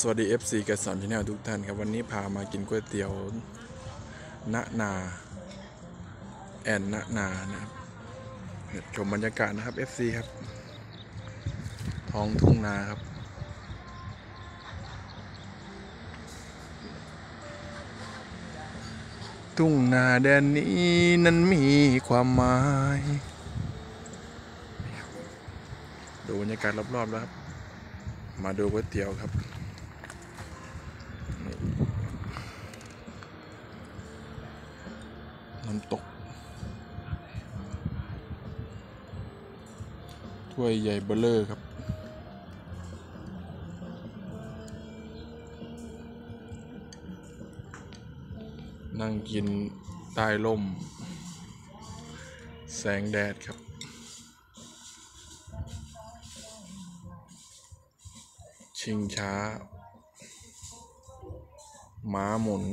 สวัสดี FC กระสอน channel ทุกท่านครับวันนี้พามากินก๋วยเตี๋ยวณนาแอนณนานะครับชมบรรยากาศนะครับ FC ครับ ท้องทุ่งนาครับ ทุ่งนาแดนนี้นั้นมีความหมาย ดูบรรยากาศรอบๆแล้วครับ มาดูก๋วยเตี๋ยวครับ น้ำตก ถ้วยใหญ่เบลเลอร์ครับ นั่งกินใต้ร่ม แสงแดดครับชิงช้า ม้าหมุน